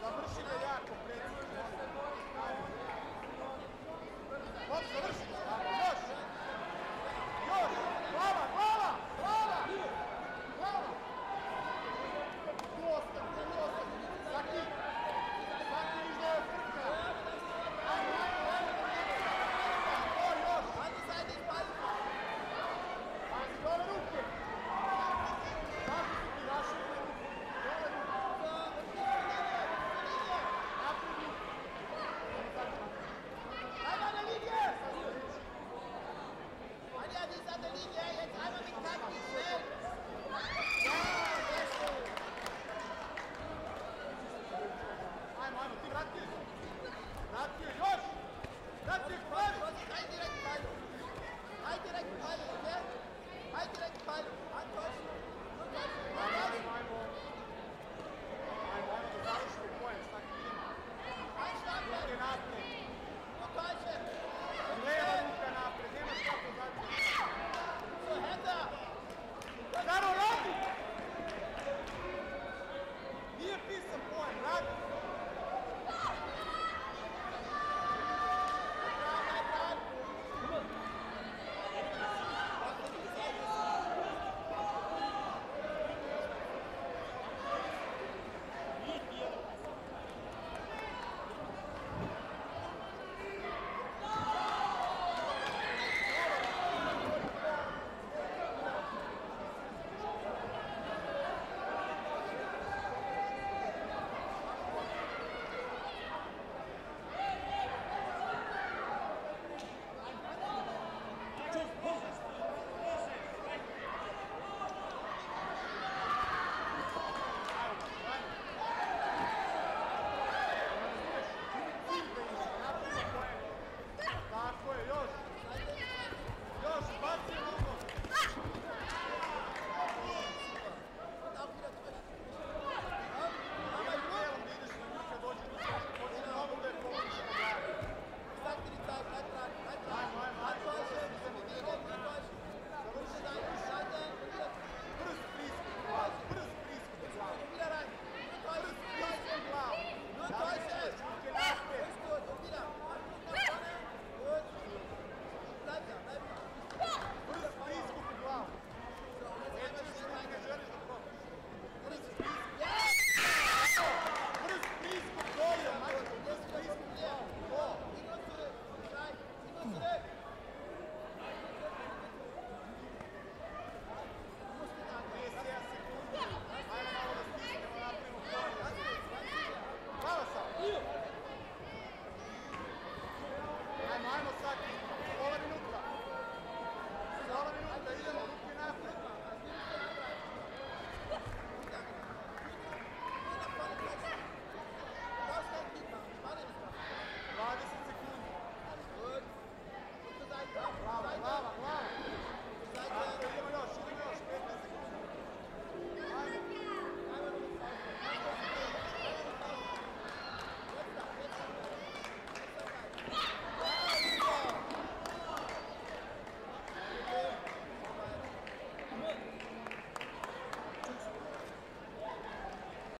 Završi da jako predstavljamo. Završi!